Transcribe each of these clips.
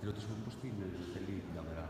τη ρωτήσουμε πώς την ε, θέλει την κάμερα.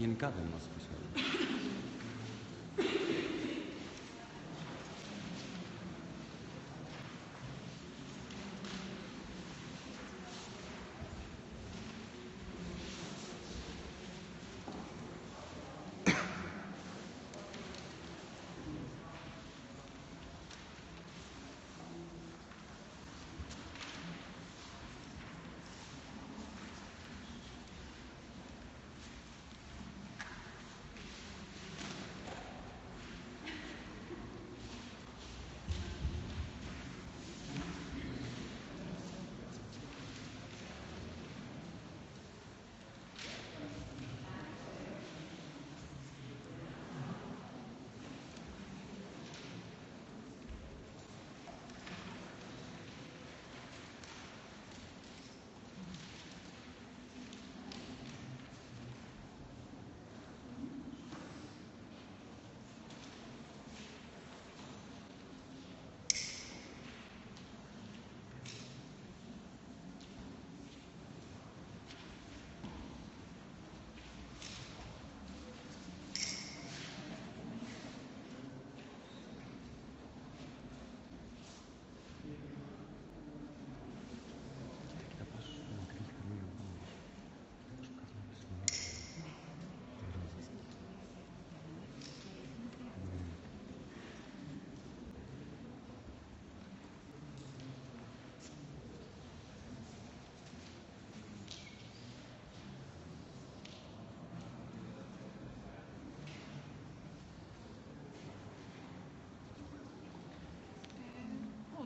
Γενικά δεν μας πλησιάζει.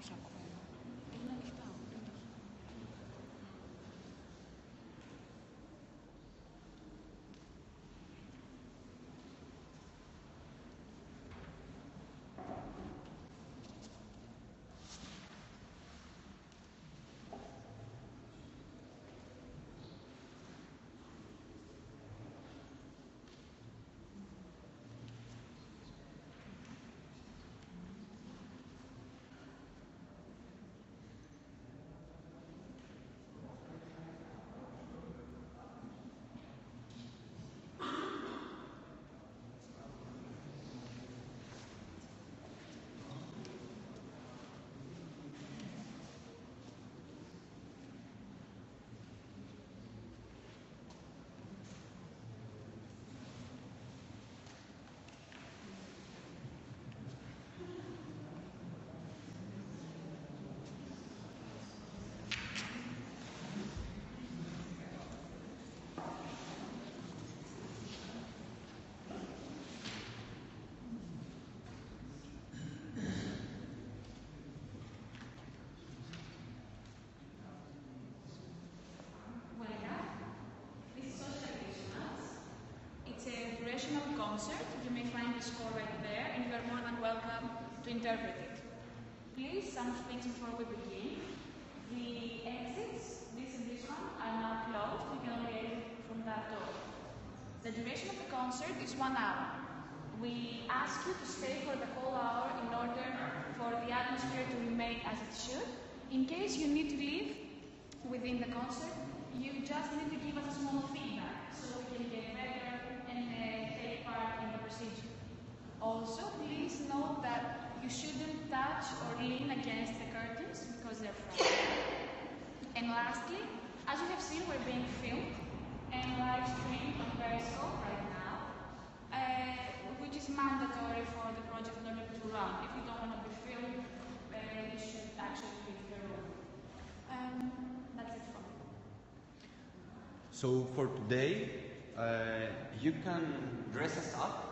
Vamos a concert. You may find the score right there, and you are more than welcome to interpret it. Please, some things before we begin. The exits, this and this one, are now closed. We can only exit from that door. The duration of the concert is one hour. We ask you to stay for the whole hour in order for the atmosphere to remain as it should. In case you need to leave within the concert, you just need to give us a small feedback so we can get better and uh, take part in the procedure. Also, please note that you shouldn't touch or lean against the curtains because they're fragile. And lastly, as you have seen, we're being filmed and live streamed on Periscope right now, uh, which is mandatory for the project in order to run. If you don't want to be filmed, uh, you should actually leave the room. Um, that's it from me. So for today, uh, you can dress us up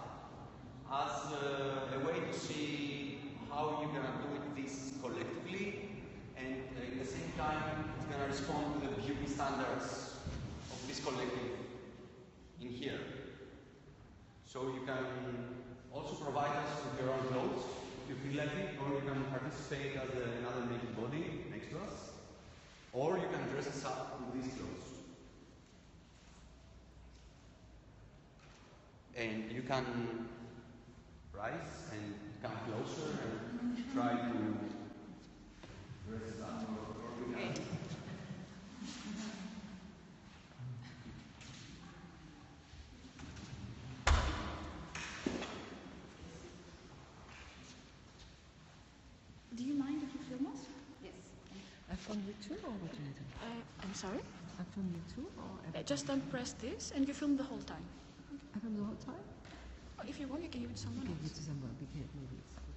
as uh, a way to see how you're gonna do it this collectively, and uh, at the same time, it's gonna respond to the beauty standards of this collective in here. So you can also provide us with your own clothes if you feel like it, or you can participate as a, another naked body next to us, or you can dress us up with these clothes. and you can rise and come closer and try to dress it up or, or. Do you mind if you film us? Yes. I phone you too, or what do you do? Uh, I'm sorry? I phone you too, or Uh, just don't press this and you film the whole time. I phone the whole time? If you want, you can give it to someone Give it to someone, because maybe it's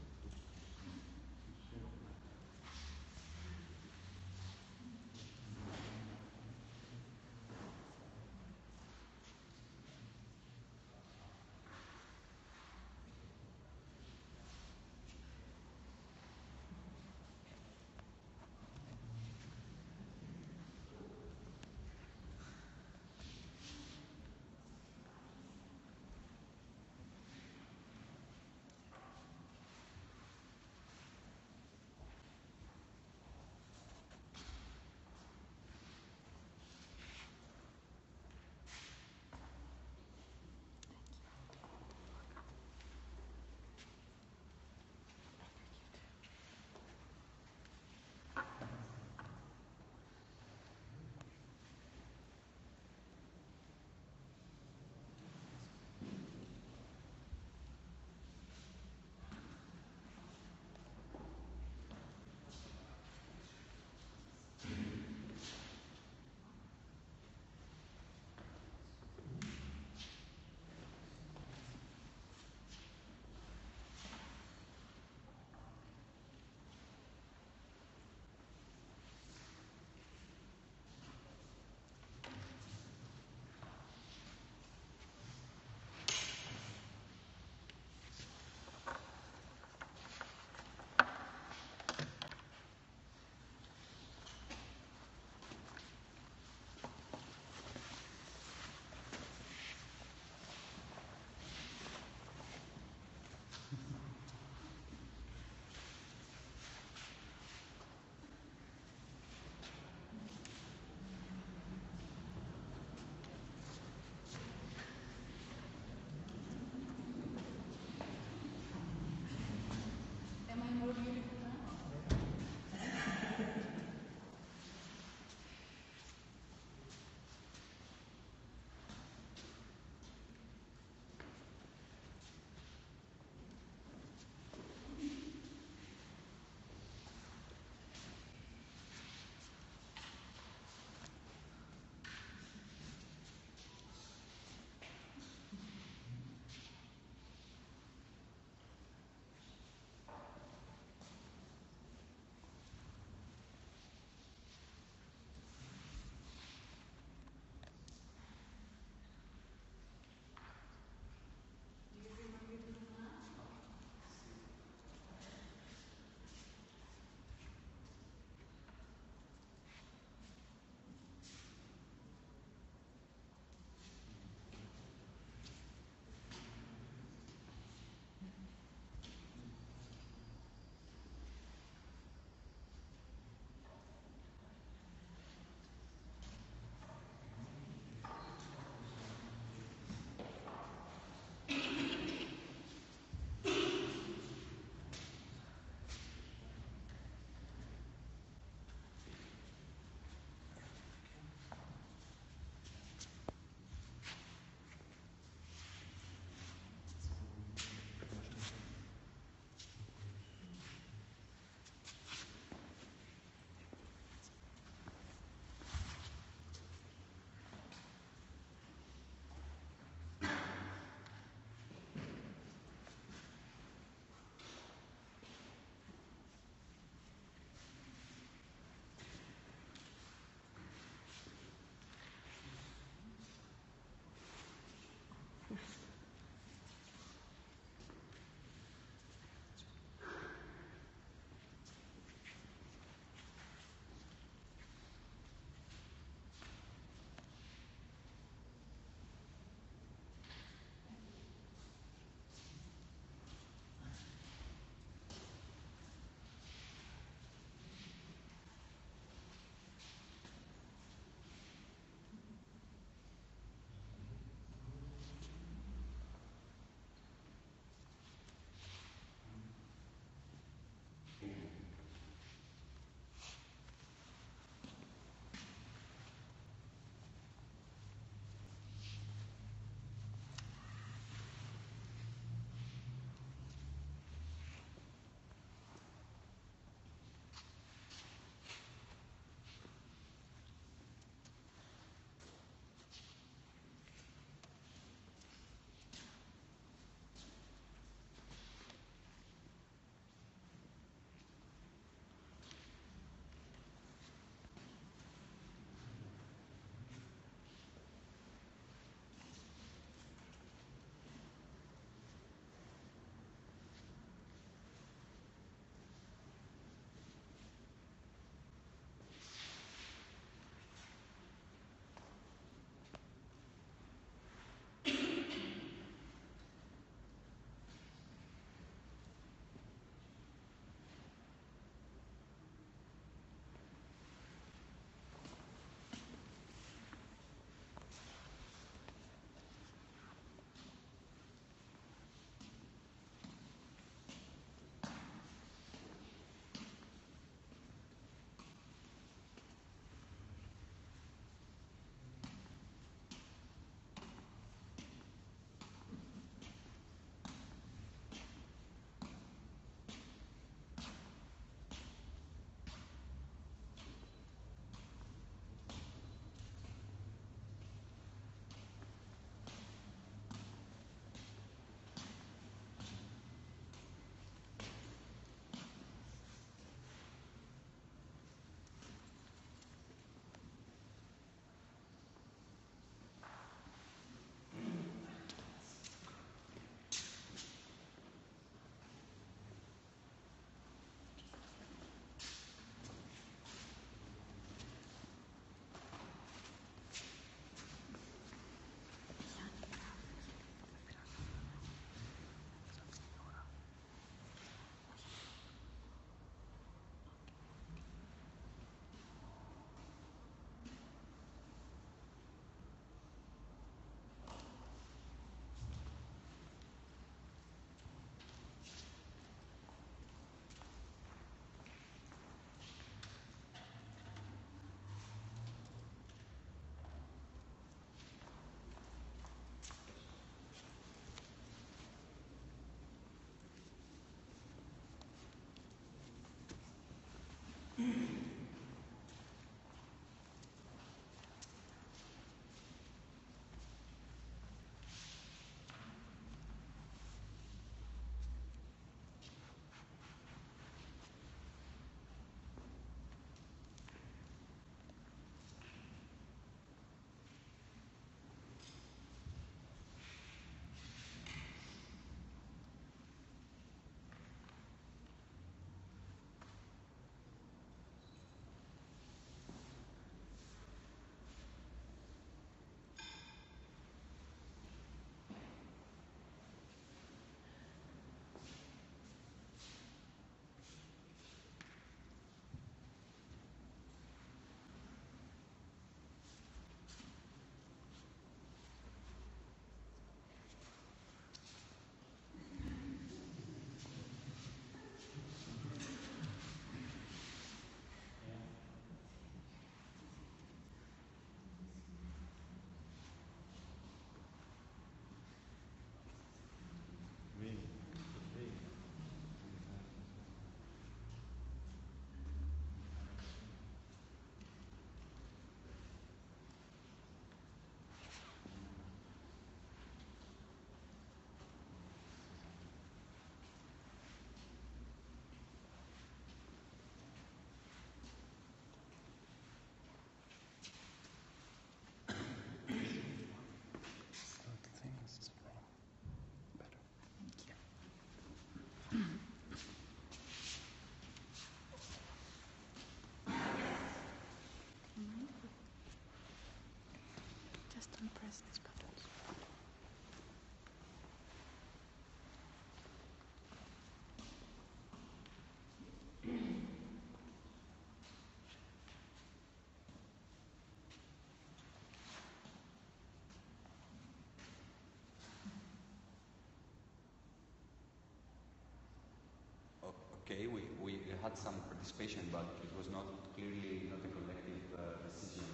okay, we, we had some participation, but it was not clearly not a collective uh, decision.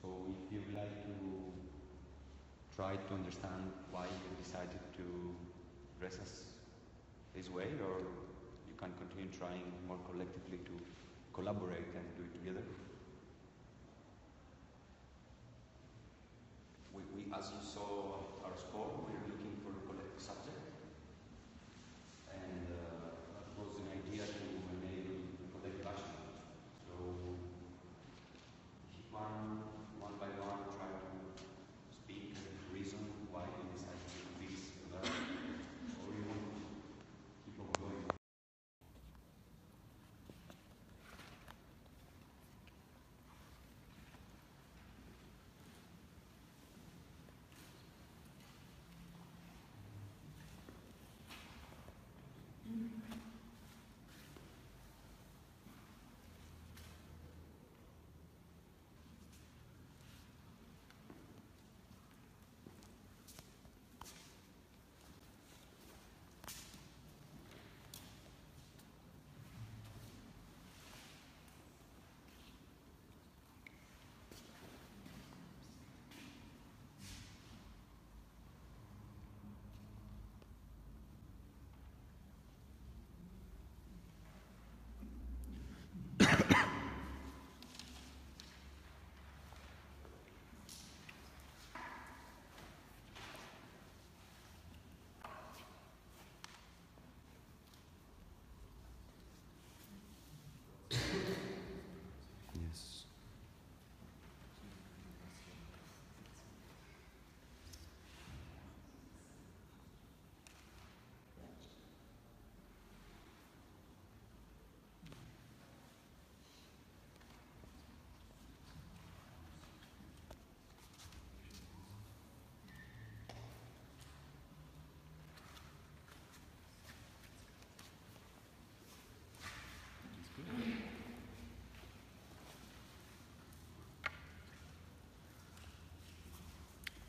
So if you'd like to try to understand why you decided to dress us this way, or you can continue trying more collectively to collaborate and do it together. We, we, as you saw our score, we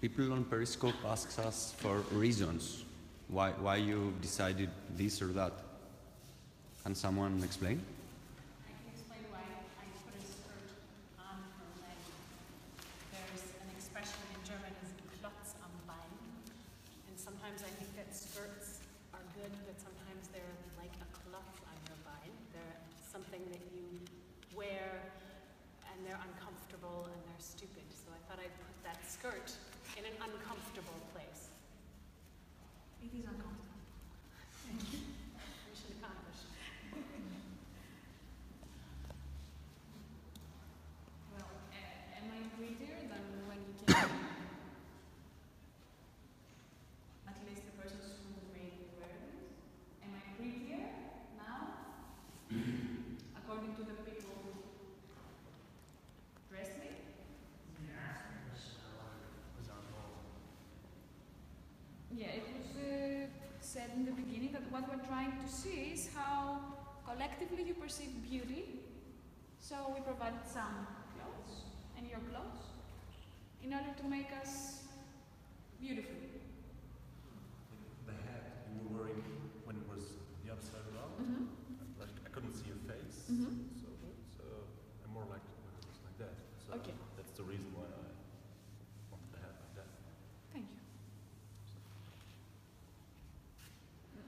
People on Periscope asks us for reasons why, why you decided this or that. Can someone explain? I can explain why I put a skirt on her leg. There's an expression in German as Klotz am Bein, and sometimes I think that skirts are good, but sometimes they're like a klotz on your bein. They're something that you wear, and they're uncomfortable and they're stupid. So I thought I'd put that skirt in an uncomfortable place. It is uncomfortable. Mission accomplished. Well, uh, am I prettier than when you came? At least the persons who made me wear this. Am I prettier now? According to the people who dressed me? Yeah, it was uh, said in the beginning that what we're trying to see is how collectively you perceive beauty. So we provided some clothes and your clothes in order to make us beautiful. The hat you were wearing when it was the other side around, Mm-hmm. like I couldn't see your face, Mm-hmm. so it's, uh, I more liked it when it was like that. So Okay. that's the reason why I wanted the hat like that. Thank you.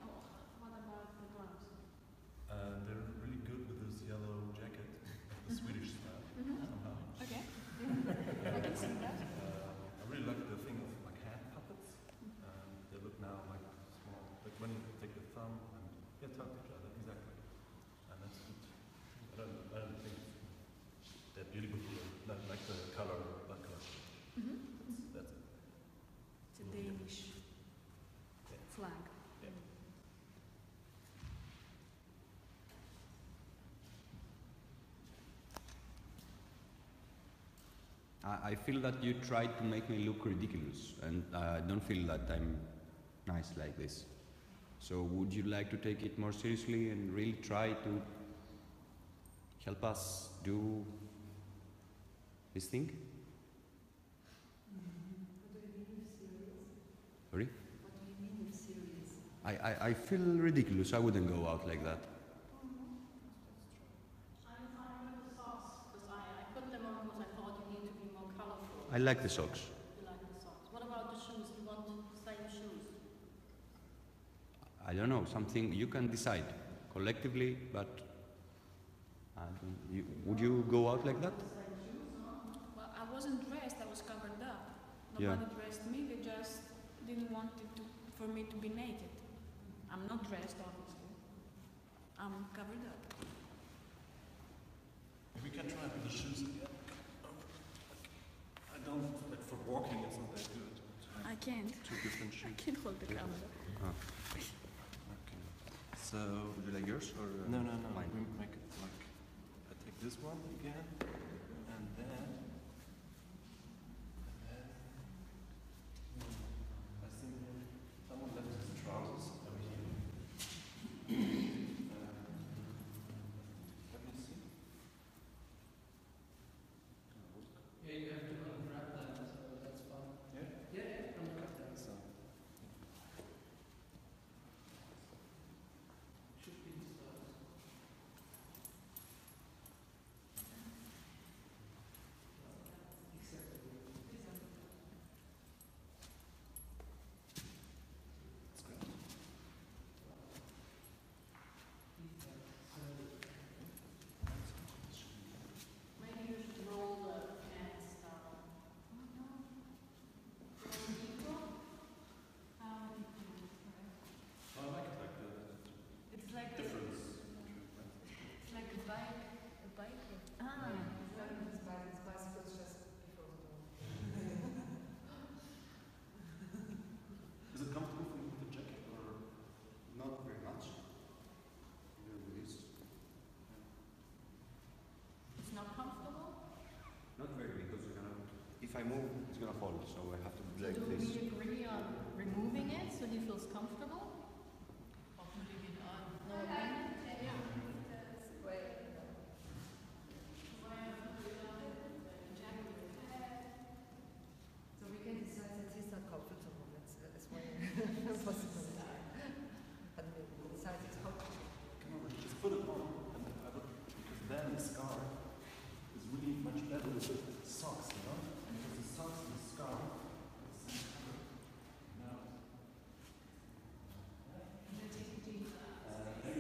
Oh, what about the gloves? Uh, they're really good with this yellow jacket, like the Swedish style Mm-hmm. somehow. Okay. I can see that. Uh, I really like the thing of like hand puppets. Um, they look now like small, like when you take the thumb and yeah, touch each other, exactly. And that's good. I don't, I don't think they're beautiful, not like the color, black color. Mm-hmm. That's, that's It's a Danish flag. I, I feel that you tried to make me look ridiculous, and I don't feel that I'm nice like this. So, would you like to take it more seriously and really try to help us do this thing? Sorry? I, I, I feel ridiculous. I wouldn't go out like that. I'm fine with the socks because I, I put them on because I thought you need to be more colorful. I like the socks. You like the socks. What about the shoes? You want the same shoes? I don't know, something you can decide collectively, but I don't, you, would you go out like that? Well, I wasn't dressed, I was covered up. Yeah. Nobody dressed me, they just didn't want it to, for me to be naked. I'm not dressed, obviously. I'm covered up. We can try with the shoes again. I don't, like for walking it's not that good. I can't. Two different shoes. I can't hold the Yeah. camera. Okay. So, Would you like yours or uh, no, no, no. mine? We make it like, I take this one again, and then, and then, hmm, I think someone left his trousers over here. Uh, Let me see. Yeah, you have to unwrap them, so that's fine. Yeah? Yeah, unwrap them. So, Should be the stars. it's good. Maybe you should roll the pants down. I like it like the It's like, difference. it's like a bike, a bike. Ah. Is it comfortable for you with the jacket or? Not very much. It's not comfortable? Not very because you're gonna, if I move, it's gonna fall. So I have to like this. we agree on removing it so he feels comfortable? Or putting it on? No agreement? So we can decide that he's not comfortable. That's, that's one possibility. But we decide it's comfortable. Come on, just put it on, and I would, because then the scarf is really much better with the socks, you know? Because the socks and the scarf, it's now. There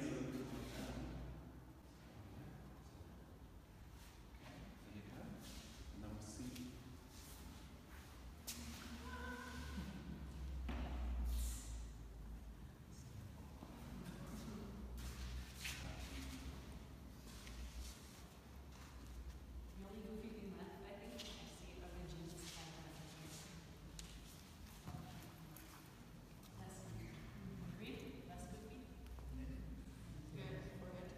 you go. Now see. The only goofy thing left, I think, I see are the jeans kind of Less goofy. Agreed? Less goofy? Good, we're good.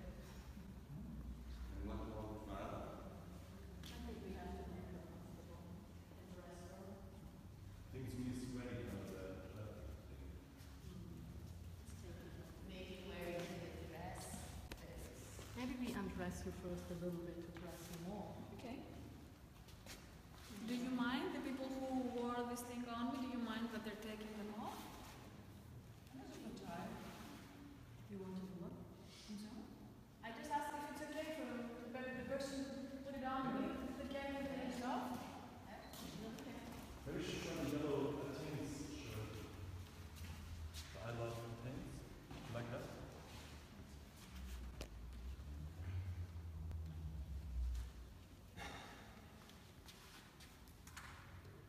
And what about Marada? I think we have to make it comfortable and dress her. I think it's really sweaty, you know, the, Maybe wearing the dress. Undress you first a little bit to dress you more. Okay. Do you mind the people who wore this thing on me? Do you mind that they're taking them off? That's a good time. You want to do what? I just asked if it's okay for the, per- the person to put it on me, the camera takes off. very shiny yellow tennis shirt. I love tennis. Like that?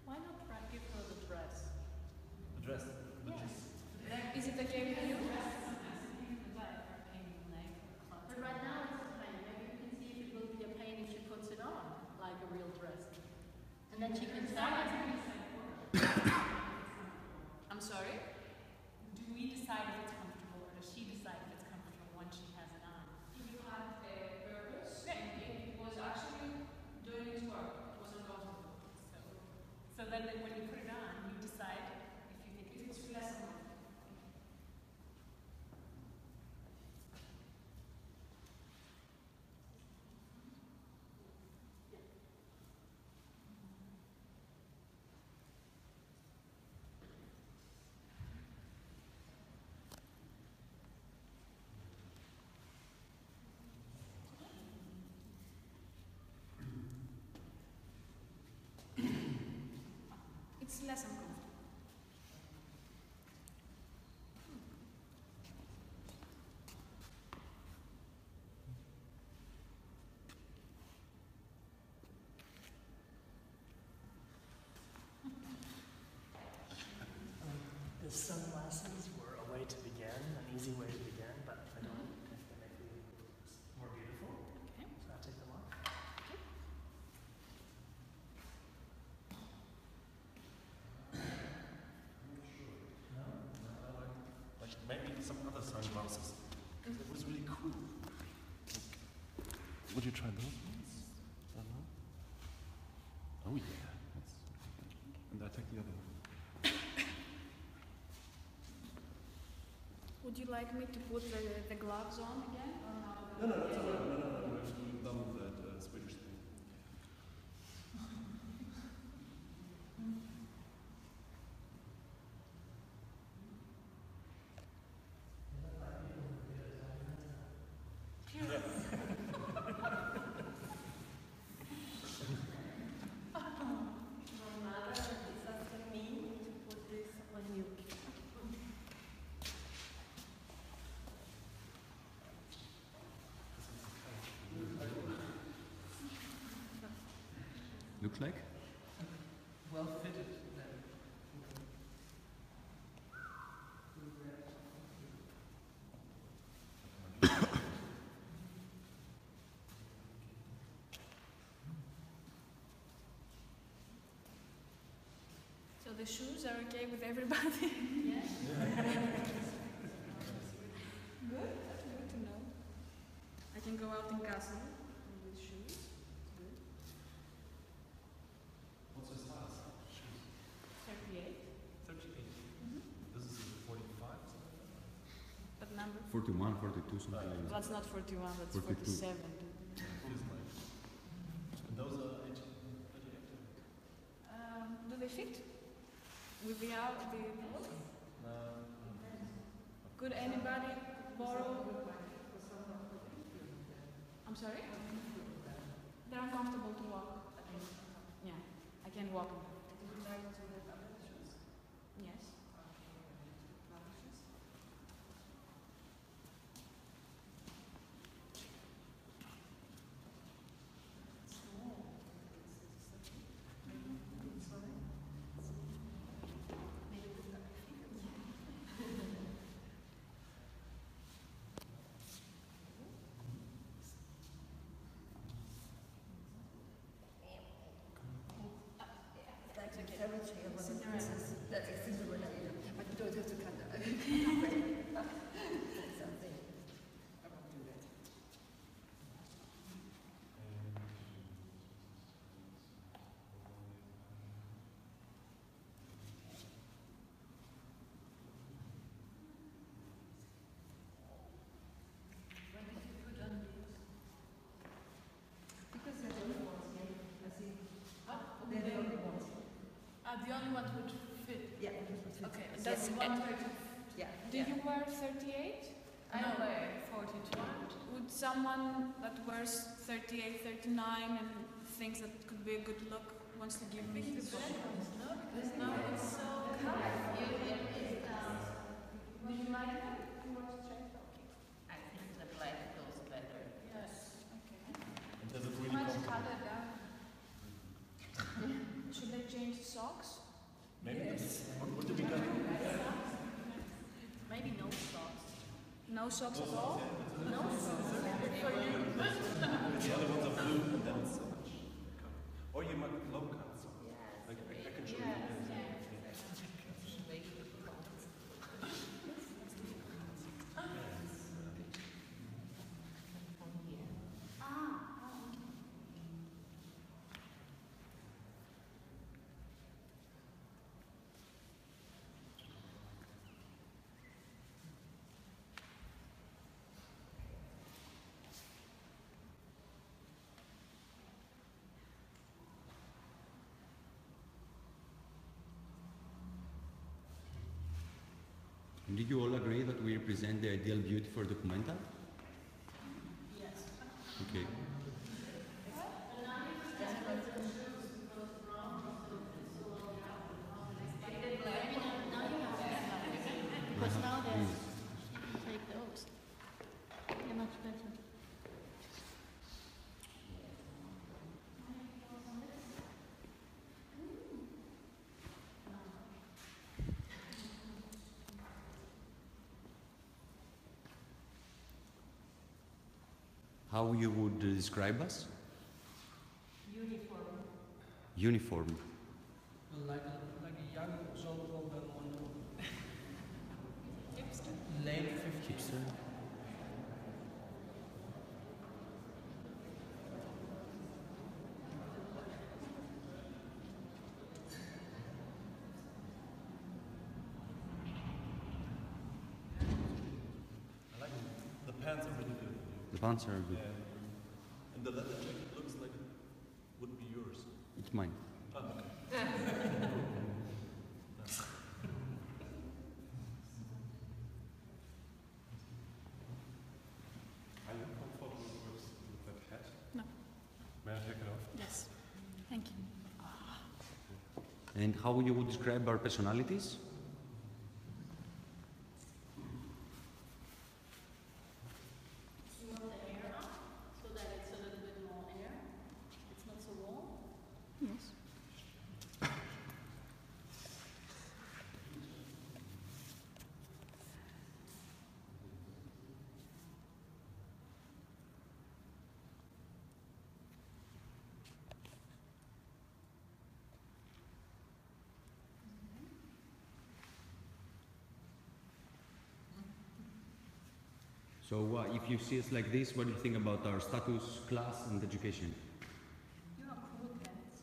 Why not try give her the dress? The dress, which Yes. Is, Is it okay with you? But right now it's a pain. Maybe you can see if it will be a pain if she puts it on, like a real dress. And then she can tell us. I'm sorry? Do we decide if it's comfortable or does she decide if it's comfortable once she has it on? You had a purpose, and it was actually doing its work. It was uncomfortable. So, so then when you put it on, you decide if you think If it's it's pleasant. Less uncomfortable. The sunglasses were a way to begin, an easy way to begin, but I don't think they make you more beautiful. Okay. So I'll take them off. No, no, I like, like maybe some other sunglasses. Mm-hmm. It was really cool. Would you try those ones? Oh yeah. That's, and I take the other one. Would you like me to put the, the gloves on again? Or no? No, no, that's all right. No, no, no. We've done that uh, Swedish thing. Looks like? Well fitted. So the shoes are okay with everybody? Yes. Good, that's good to know. I can go out in Kassel with these shoes. Good. What's your size? Shoes. 38. 38. This is a 45. something like that. But number? 41, 42, something like that. That's not 41, that's 42. 47. Feels like. And those are 18, 38. Um, do they fit? With the out, the, No. could anybody borrow? I'm sorry? They're uncomfortable to walk. Yeah, I can walk. in them. Yes. Like the carriage here, one of the Cinderella. princess, that is Cinderella, yeah. But you don't have to cut that. Something. I won't do that. Because they're the only ones, yeah, I see. They're the only ones. Ah, the only one would fit. Yeah, it was with Okay, Yes. does Yes. one And- thirty? Yeah. Do you wear 38? I wear forty-two. Would someone that wears 38, 39 and thinks that could be a good look wants to give me his No, because now it's so colorful. Um, Do you like that? You wear straight? I think the black goes better. Yes. Okay. And does it Too really much color down. Should I change socks? Maybe. What, what do we got? Maybe no socks. No socks at all? No socks. The other ones are blue and then so much. Or you might low cut socks. Like, I, I can show you. Did you all agree that we represent the ideal beauty for documenta? Yes. Okay. because have now there's, these. you can take those. They're much better. How you would describe us? Uniform. Uniform. Like a, like a young Jean-Paul Belmondo. Late 50s. I like it. The pants are really good. The pants are good. Yeah. And the leather jacket looks like it would be yours. It's mine. Oh, okay. Are you comfortable with, with that hat? No. May I take it off? Yes. Thank you. And how you would describe our personalities? You want the hair up so that it's a little bit more air. It's not so warm. Yes. So uh, if you see us like this, what do you think about our status, class, and education? You are cool cats.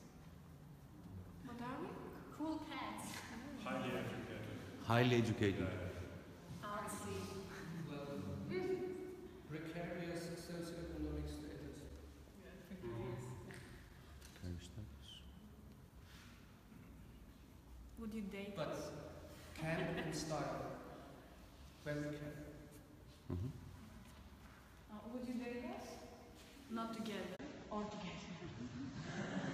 What are we? Cool cats. Highly educated. Highly educated. Artsy. Well, precarious socioeconomic status. Would you date But us? camp in style. Very camp. Mhm. Uh, would you date us? Not together. Or together.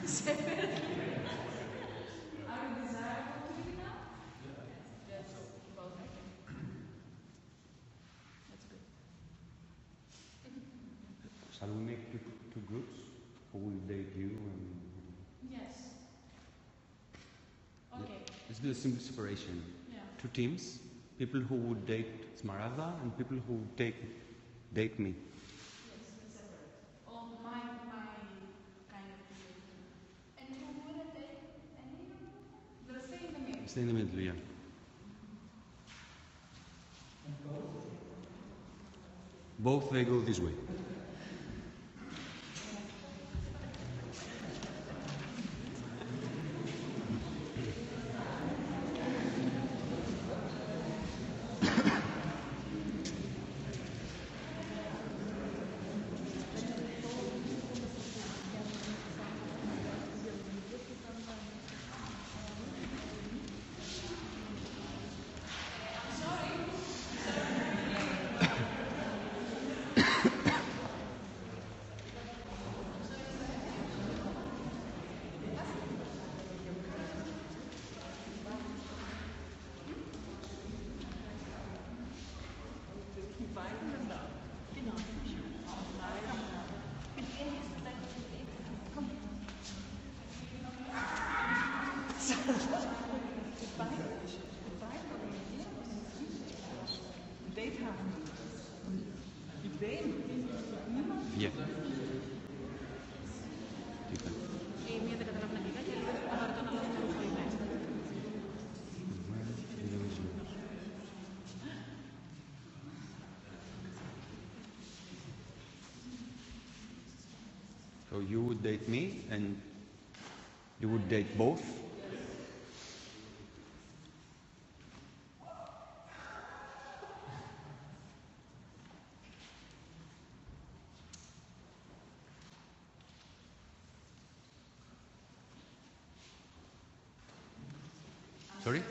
Separately. Are we desirable to you now? Yes. Both I think. That's good. Shall we make two, two groups? Who will date you? And Yes. Okay. let's do a simple separation. Yeah. Two teams. People who would date Smaragda and people who would take, date me. Yes, let's separate. Oh, my, my kind of behavior. And who wouldn't they? Any of them? Let's stay Both they go this way. So you would date me and you would date both? Sorry?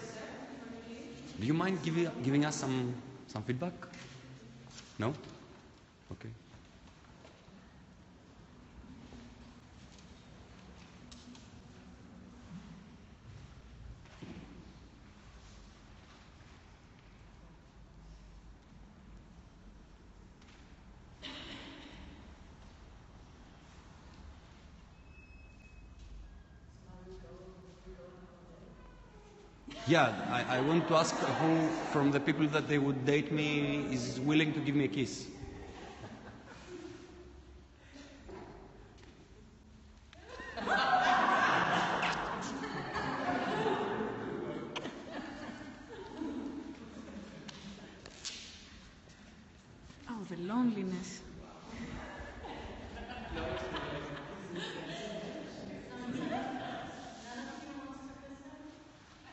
Do you mind giving, giving us some, some feedback? No? Okay. Yeah, I, I want to ask who from the people that they would date me is willing to give me a kiss. Oh, the loneliness.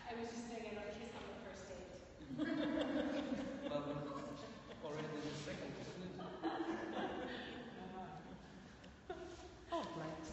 I was just thinking about kiss on the first date. Already the second, isn't it? Oh, bless.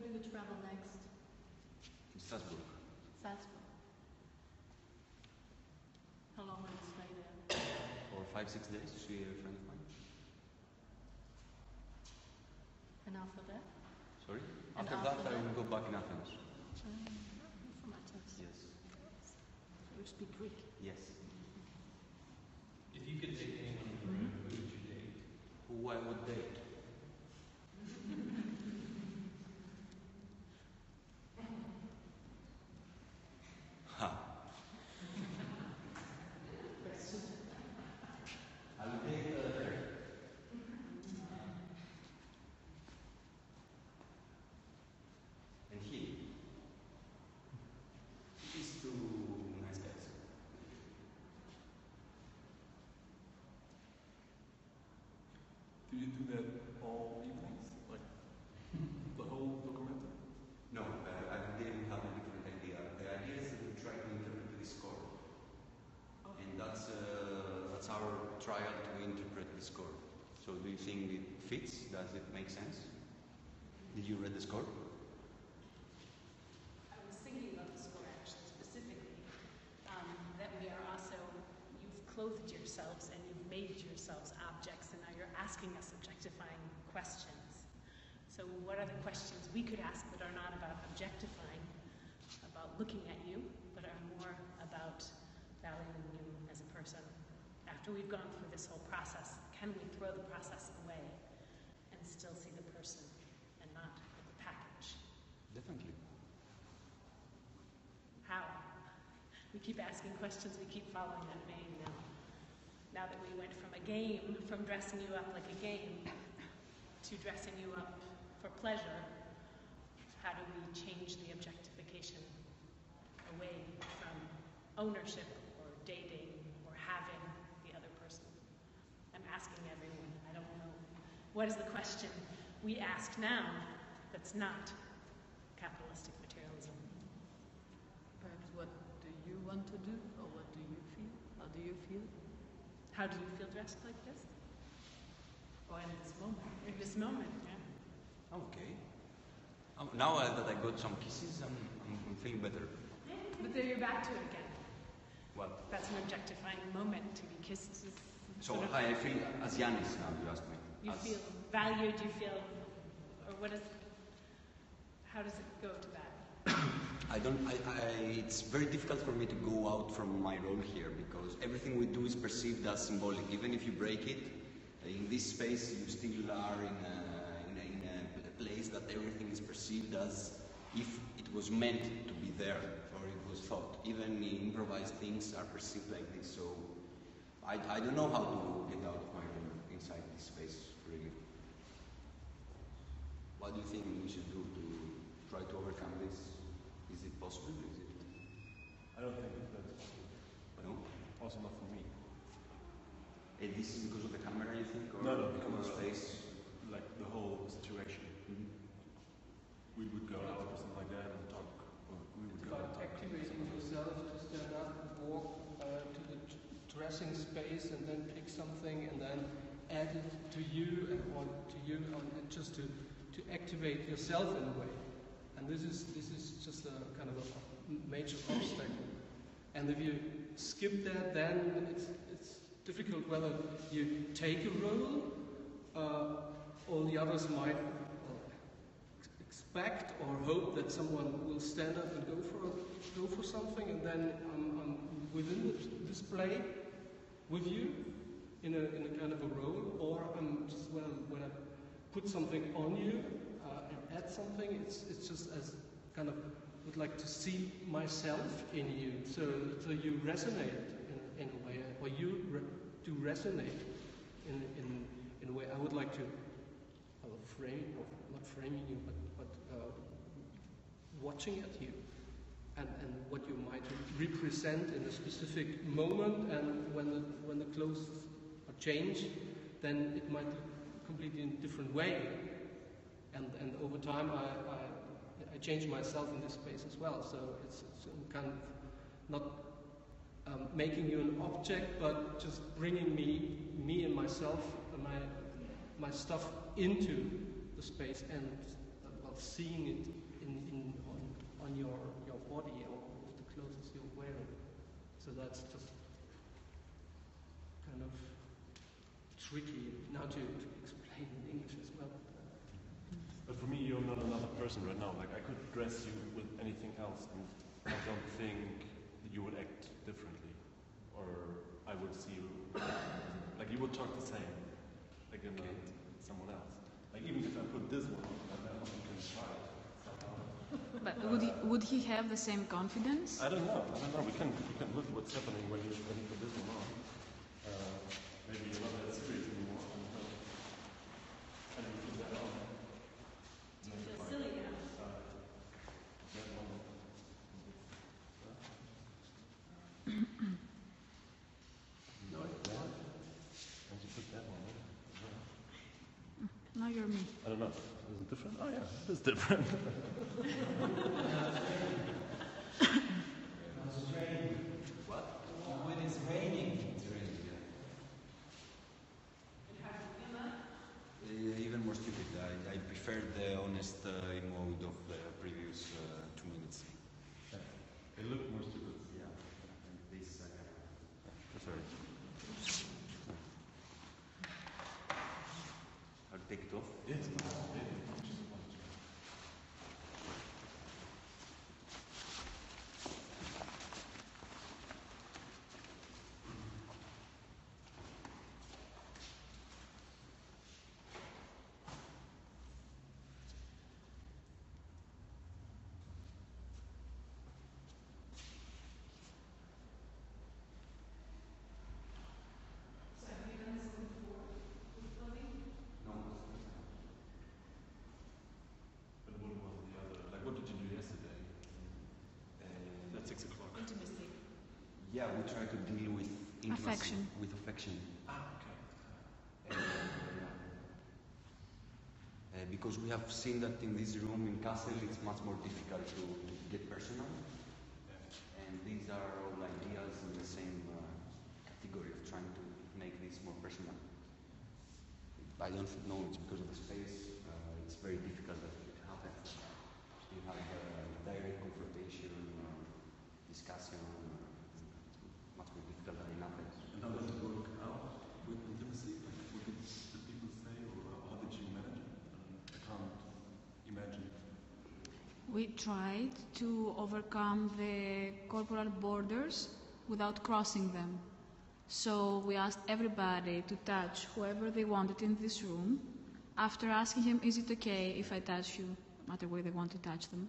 Where do you travel next? Strasbourg. Salzburg. How long will you stay there? For five, six days to see a friend of mine. And after that? Sorry? After, after that, I will go back in Athens. Mm, From Athens. Yes. You speak Greek. Yes. If you could date anyone in the room, who would you date? Who I would date? Ha. I would date uh, her. And he. These two nice guys. Do you do that all evenings? Like the whole documentary? No, uh, I didn't have a different idea. The idea is that we try to interpret the score. And that's, uh, that's our trial to interpret the score. So do you think it fits? Does it make sense? Did you read the score? I was thinking about the score actually specifically, um, that we are also, you've clothed yourselves and you've made yourselves objects, and now you're asking us objectifying questions. So, what are the questions we could ask that are not about objectifying, about looking at you, but are more about valuing you as a person? After we've gone through this whole process, can we throw the process away and still see the person and not the package? Definitely. How? We keep asking questions, we keep following that vein now. Now that we went from a game, from dressing you up like a game, to dressing you up for pleasure, how do we change the objectification away from ownership or dating or having the other person? I'm asking everyone, I don't know. What is the question we ask now that's not capitalistic materialism? Perhaps what do you want to do or what do you feel? How do you feel? How do you feel dressed like this? Or in this moment? In this moment. Okay. Um, now uh, that I got some kisses, I'm, I'm, I'm feeling better. But then you're back to it again. What? That's an objectifying moment to be kissed. So sort of- I feel as Yanis now, you ask me. you As- feel valued, you feel, or what is, how does it go to that? I don't. I, I, it's very difficult for me to go out from my role here because everything we do is perceived as symbolic. Even if you break it, in this space you still are in a, in in a place that everything is perceived as if it was meant to be there or it was thought. Even improvised things are perceived like this. So I, I don't know how to get out of my room inside this space really. What do you think we should do to try to overcome this? Is it possible? Is it I don't think it's possible. no? Also not for me. Eh, this is because of the camera, you think, or No, no, because of because- space? Like the whole situation we would go out or something like that and talk. Or we would go activating yourself to stand up and walk uh, to the dressing space and then pick something and then add it to you and want to you and just to, to activate yourself in a way. And this is, this is just a kind of a major obstacle. And if you skip that, then it's, it's difficult whether you take a role uh, all the others might expect or hope that someone will stand up and go for go for something, and then I'm, I'm within the display with you in a, in a kind of a role, or I'm just when I, when I put something on you uh, and add something, it's it's just as kind of would like to see myself in you, so so you resonate in, in a way, or you re- do resonate in in in a way. I would like to uh, frame, not framing you, but watching at you and, and what you might represent in a specific moment and when the, when the clothes are changed, then it might look completely in a different way. And, and over time, I, I, I change myself in this space as well. So it's, it's kind of not um, making you an object, but just bringing me, me and myself and my, my stuff into the space and uh, well, seeing it your, your body or with the clothes you're wearing. So that's just kind of tricky now to, to explain in English as well. But for me, you're not another person right now. Like I could dress you with anything else, and I don't think that you would act differently, or I would see you like you would talk the same, like in uh, a, someone else. Like even if I put this one, on, I don't know you can try it. But would he, would he have the same confidence? I don't know. I don't know. We can we can look what's happening when you when you put this one on. Uh, maybe you're not that serious anymore. I don't know. And you put that on. You feel silly now? That one. No, And you put that one on. Now you're me. I don't know. Is it different? Oh yeah, it is different. What? When it's raining, it's raining. Uh, even more stupid. I, I prefer the honest uh, mode of the previous uh, two minutes. It looked more stupid. Yeah. And this. Uh, Sorry. I'll take it off. Yes. No. But what was the other? Like, what did you do yesterday? Uh, At six o'clock. Intimacy. Yeah, we try to deal with intimacy, Affection. with affection. Ah, okay. Uh, uh, because we have seen that in this room in Kassel it's much more difficult to get personal. And these are all ideas in the same uh, category of trying to make this more personal. I don't know it's because of the space. Uh, it's very difficult that it happens. You have uh, direct confrontation, uh, discussion. Uh, it's much more difficult than in Athens. And how does it work out with intimacy? Like, what did the people say, or how, how did you manage it? I can't imagine. We tried to overcome the corporal borders without crossing them. So we asked everybody to touch whoever they wanted in this room. After asking him, is it okay if I touch you, no matter where they want to touch them?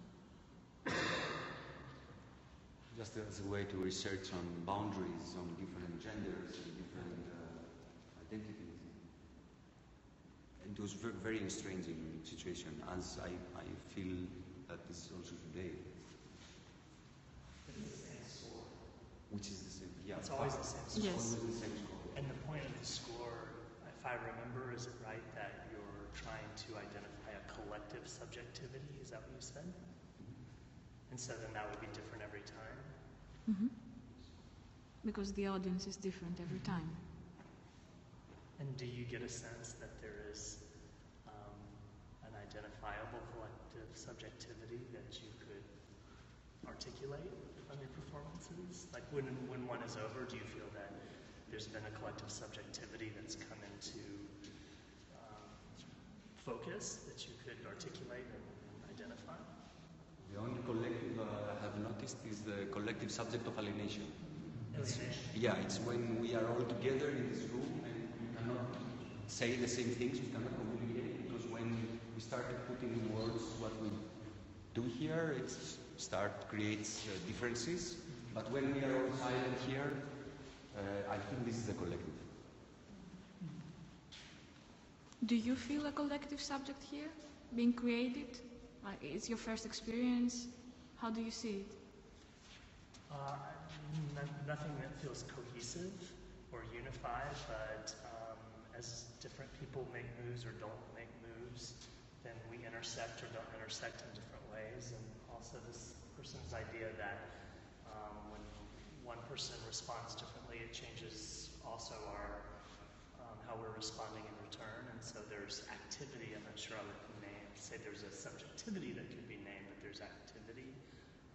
Just as a way to research on boundaries, on different genders and different uh, identities. It was a very strange situation, as I, I feel that this is also today. Which is the same, yeah. It's always the same score. Yes. Always the same score. And the point of the score, if I remember, is it right that you're trying to identify a collective subjectivity? Is that what you said? And so then that would be different every time? hmm because the audience is different every time. And do you get a sense that there is um, an identifiable collective subjectivity that you could articulate on your performances? Like when, when one is over, do you feel that there's been a collective subjectivity that's come into um, focus that you could articulate and identify? The only collective uh, I have noticed is the collective subject of alienation. It's, yeah, it's when we are all together in this room and we cannot say the same things, we cannot communicate because when we started putting in words what we do here, it start creates uh, differences. But when we are all silent here, uh, I think this is a collective. Do you feel a collective subject here being created? Like, it's your first experience. How do you see it? Uh, n- nothing that feels cohesive or unified, but um, as different people make moves or don't make moves, then we intersect or don't intersect in different ways. And also, this person's idea that um, when one person responds differently, it changes also our um, how we're responding in return. And so there's activity. I'm not sure I would name say there's a subjectivity that could be named, but there's activity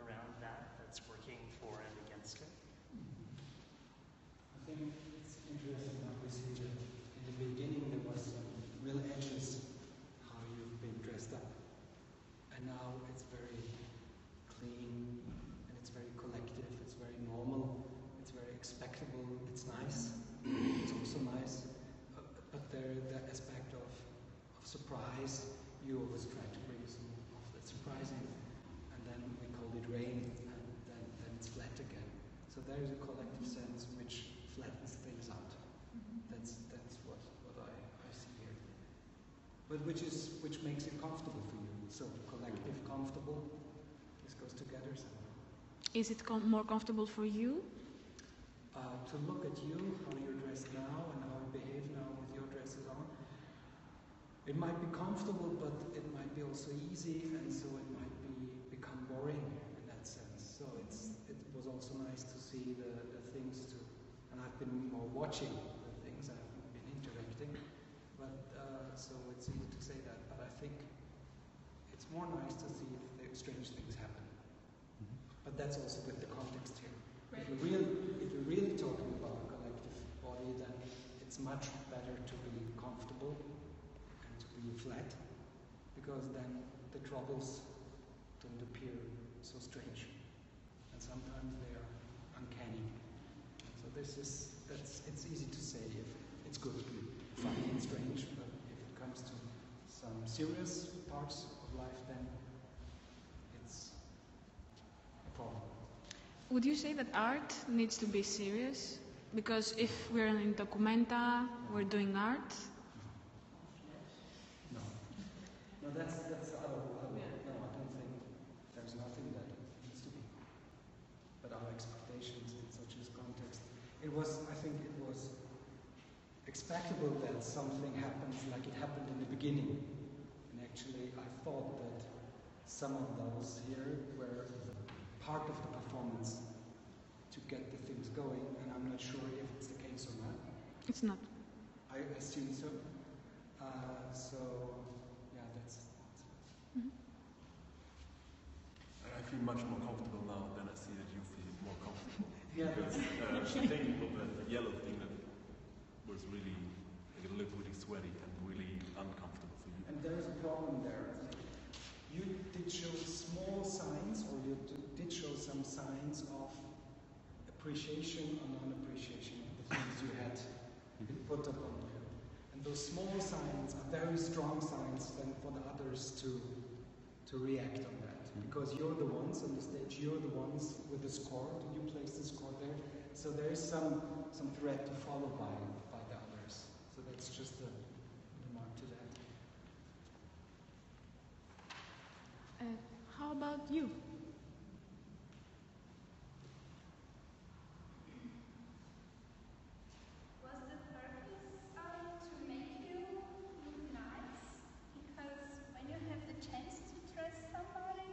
around that that's working for and against it. I think it's interesting how we see that in the beginning there was some real edges how you've been dressed up. And now it's very clean and it's very collective, it's very normal, it's very expectable, it's nice, it's also nice. Uh, But there the aspect of, of surprise, you always try to bring some of that surprising and then we call it rain and then, then it's flat again. So there is a collective sense which flattens things out. That's that's what, what I, I see here. But which is which makes it comfortable for you. So collective comfortable, this goes together somehow. Is it com- more comfortable for you? Uh, to look at you, how you're dressed now and how you behave now with your dresses on. It might be comfortable, but it might be also easy, and so it might be become boring in that sense. So it's it was also nice to see the, the things to, and I've been more watching the things. I haven't been interacting, but uh, so it's easy to say that. But I think it's more nice to see if the strange things happen. Mm-hmm. But that's also with the context here. If you're really, if you're really talking about a collective body, then it's much better to be comfortable and to be flat, because then the troubles don't appear so strange, and sometimes they are uncanny. So this is that's it's easy to say if it's good to be funny and strange, but if it comes to some serious parts of life, then it's a problem. Would you say that art needs to be serious? Because if we're in documenta, we're doing art. No. No, that's that's out of no, I don't think there's nothing that needs to be. But our expectations in such a context. It was I think it was expectable that something happens like it happened in the beginning. And actually I thought that some of those here were part of the performance to get the things going, and I'm not sure if it's the case or not. It's not. I assume so. Uh, so, yeah, that's. And I feel much more comfortable now than I see that you feel more comfortable. Yeah, Because uh, thinking of the yellow thing that was really, like, it looked really sweaty and really uncomfortable for you. And there is a problem there. Did show small signs, or you did show some signs of appreciation or non-appreciation of the things you had been put upon you. And those small signs are very strong signs then for the others to to react on that. Mm-hmm. Because you're the ones on the stage, you're the ones with the score, you place the score there. So there is some some threat to follow by by the others. So that's just a remark to that. Uh, how about you? Was the purpose um, to make you look nice? Because when you have the chance to dress somebody,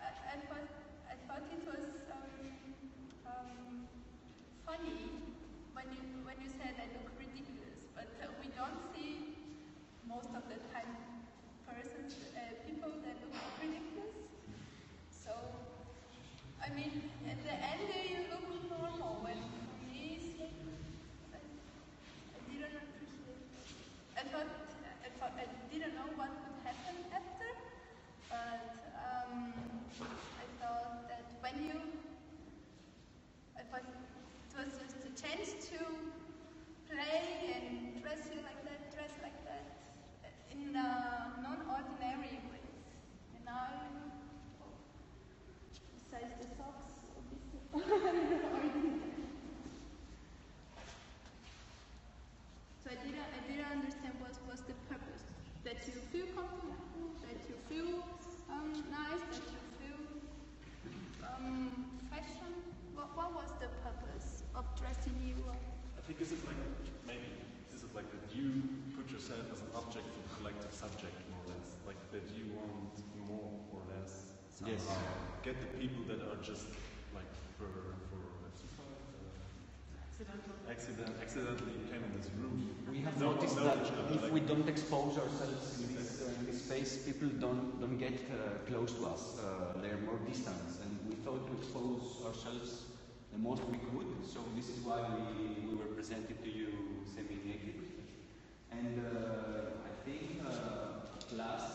I, I thought I thought it was um, um, when you said I look ridiculous, but uh, we don't see most of the time persons, uh, people that look ridiculous. So, I mean, at the end uh, you look normal, and for me, it's like, I, I didn't appreciate. I thought, I thought I didn't know what would happen after, but um, I thought that when you, I thought it was just a chance to play and dress you like that, dress like that, in uh, non-ordinary ways. And now, oh, besides the socks. So I didn't, I didn't understand what was the purpose. That you feel comfortable, that you feel um, nice, that you feel um, fashion. What, what was the purpose of dressing you up? I think this is like maybe this is like that you put yourself as an object subject more or less. Like that you want more or less somehow Yes. get the people that are just like for for accident accidentally came in this room. We have Don't noticed know that other, if like- we don't expose ourselves in this, uh, in this space, people don't, don't get uh, close to us. Uh, they're more distant. And we thought to expose ourselves the most we could. So this is why we, we were presented to you semi-naked. And uh, I think uh, last,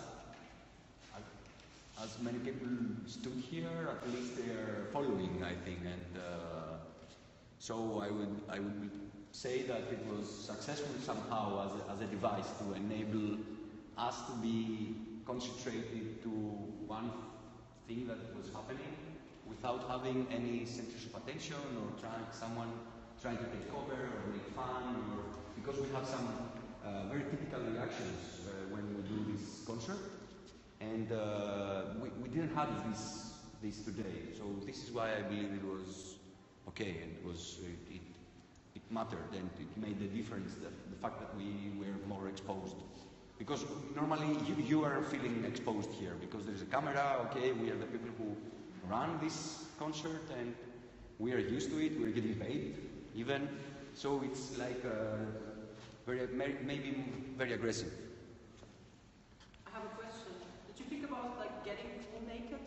as many people stood here, at least they are following, I think. And uh, so I would, I would say that it was successful somehow as a, as a device to enable us to be concentrated to one thing that was happening without having any centers of attention or trying someone trying to take cover or make fun or because we have some uh, very typical reactions uh, when we do this concert. And uh, we, we didn't have this this today. So this is why I believe it was okay and it was it, it, it mattered and it made the difference that the fact that we were more exposed. Because normally you, you are feeling exposed here because there's a camera okay we are the people who run this concert and we are used to it we're getting paid even. So it's like uh, very maybe very aggressive I have a question. Did you think about like getting full naked?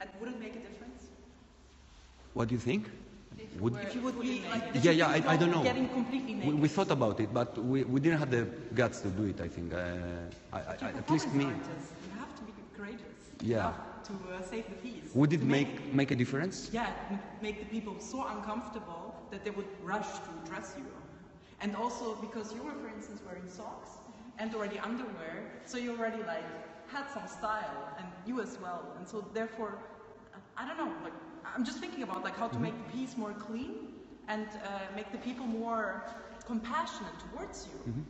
And would it make a difference? what do you think would If you would be like, yeah yeah I, I don't know Getting completely we, naked. we thought about it but we, we didn't have the guts to do it I think uh, I, I, at least me artists. You have to be courageous. Yeah. to uh, save the piece. would it To make make a difference Yeah, m- make the people so uncomfortable that they would rush to dress you. And also because you were, for instance, wearing socks and already underwear, so you already like had some style, and you as well. And so therefore, I don't know. Like I'm just thinking about like how to make the piece more clean and uh, make the people more compassionate towards you.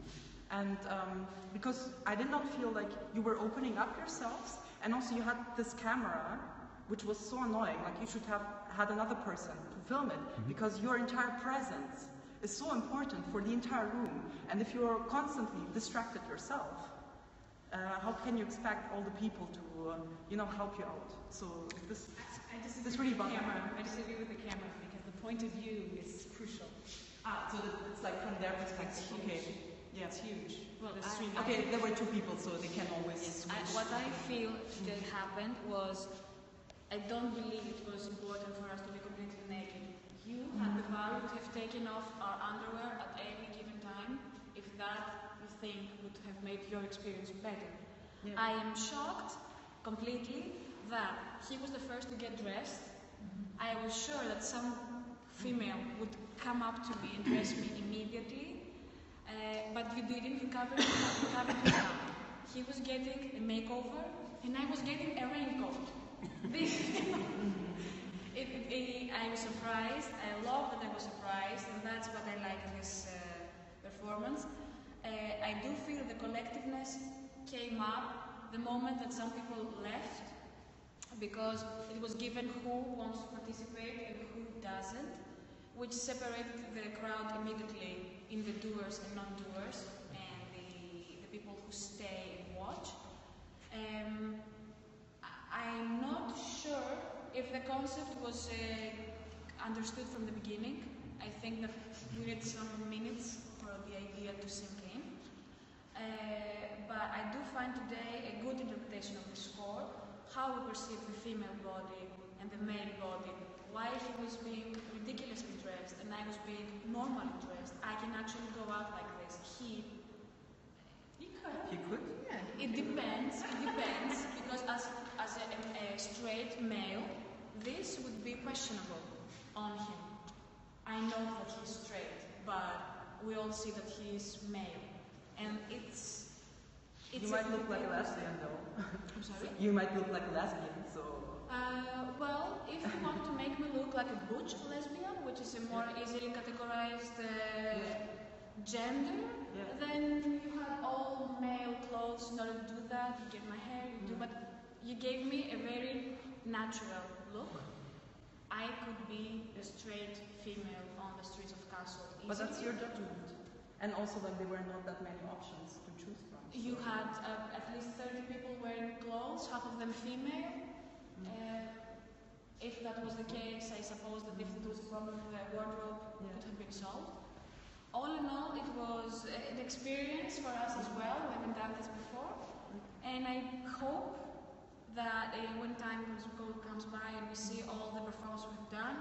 And um, because I did not feel like you were opening up yourselves, and also you had this camera, which was so annoying. Like you should have had another person to film it, because your entire presence is so important for the entire room. And if you're constantly distracted yourself, uh, how can you expect all the people to, uh, you know, help you out? So this, I disagree this really with the bothered me. camera. I disagree with the camera because the point of view is crucial. Ah, so it's like from their perspective. Okay. Yeah. It's huge. Well, I- Okay, huge. there were two people, so they can always I, switch. what I feel that happened was I don't believe it was important for us to be. You had the power to have taken off our underwear at any given time if that you think would have made your experience better. Yeah. I am shocked completely that he was the first to get dressed. I was sure that some female would come up to me and dress me immediately, uh, but you didn't. You covered, you covered me up. He was getting a makeover, and I was getting a raincoat. This, it, it, I'm surprised. I love that I was surprised, and that's what I like in this uh, performance. Uh, I do feel the collectiveness came up the moment that some people left because it was given who wants to participate and who doesn't, which separated the crowd immediately in the doers and non-doers and the, the people who stay and watch. Um, I'm not sure if the concept was uh, understood from the beginning I think that we need some minutes for the idea to sink in. Uh, but I do find today a good interpretation of the score, how we perceive the female body and the male body. While he was being ridiculously dressed and I was being normally dressed, I can actually go out like this. He You could? yeah. It depends. It depends because as as a, a straight male, this would be questionable on him. I know that he's straight, but we all see that he is male, and it's. it's you might look like a lesbian, though. I'm sorry. You might look like a lesbian, so. Uh, well, if you want to make me look like a butch lesbian, which is a more easily categorized uh, gender, then you had all male clothes in order to do that. You get my hair, you do, but you gave me a very natural look. I could be a straight female on the streets of Kassel. But that's your judgment. And also that there were not that many options to choose from. You had uh, at least 30 people wearing clothes, half of them female. Uh, if that was the case, I suppose that if there was a problem with the wardrobe, it could have been solved. All in all, it was an experience for us as well. We haven't done this before. And I hope that uh, when time comes by and we see all the performances we've done,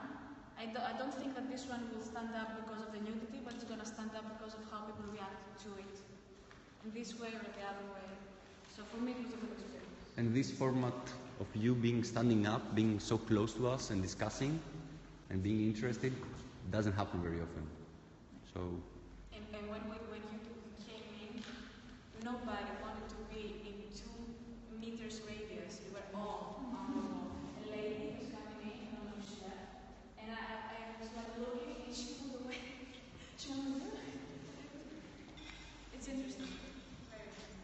I, do, don't think that this one will stand up because of the nudity, but it's going to stand up because of how people react to it. In this way or the other way. So for me, it was a good experience. And this format of you being standing up, being so close to us and discussing and being interested doesn't happen very often. So And, and when, we, when you came in, nobody wanted to be in two meters radius. We were all on the wall. A lady was coming in, I don't know if she left, and I, I was like looking, and she pulled away. she went, "What?" It's interesting. Very interesting.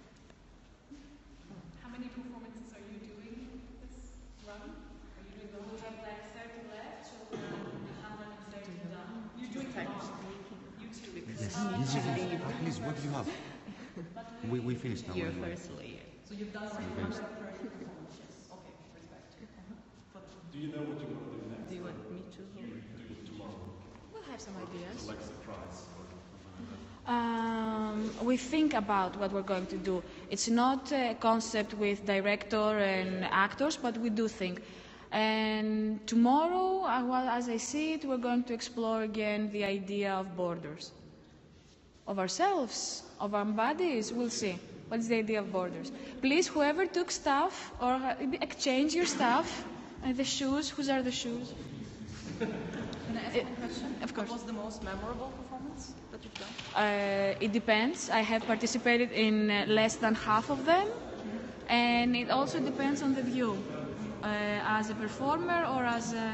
How many performances are you doing this run? Are you doing the whole We have like 30 left, so we're 130 done. You're doing them all? You too? Yes, Uh, yes, yes, yes. Ah, please, what do you have? We, we finished now. Your anyway. first layer. So you've done Okay. 130 performances. Okay, respect. Do you know what you want to do next? Do you want me to? Do it tomorrow. We'll have some ideas. Like surprise or something like that. Um, we think about what we're going to do. It's not a concept with director and actors, but we do think. And tomorrow, well, as I see it, we're going to explore again the idea of borders. Of ourselves, of our bodies, we'll see. What's the idea of borders? Please, whoever took stuff, or uh, exchange your stuff. Uh, the shoes, whose are the shoes? Can I ask It- one question? of course. What was the most memorable performance that you've done? Uh, it depends. I have participated in uh, less than half of them, and it also depends on the view, uh, as a performer or as a